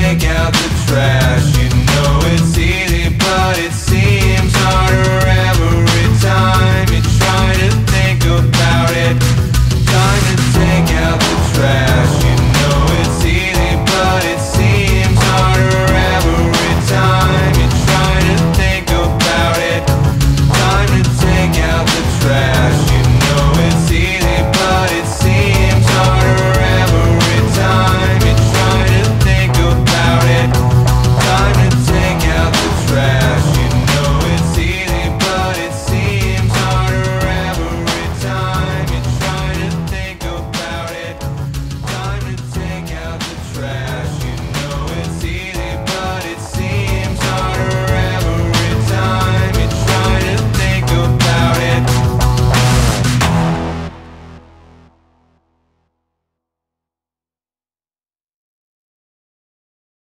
take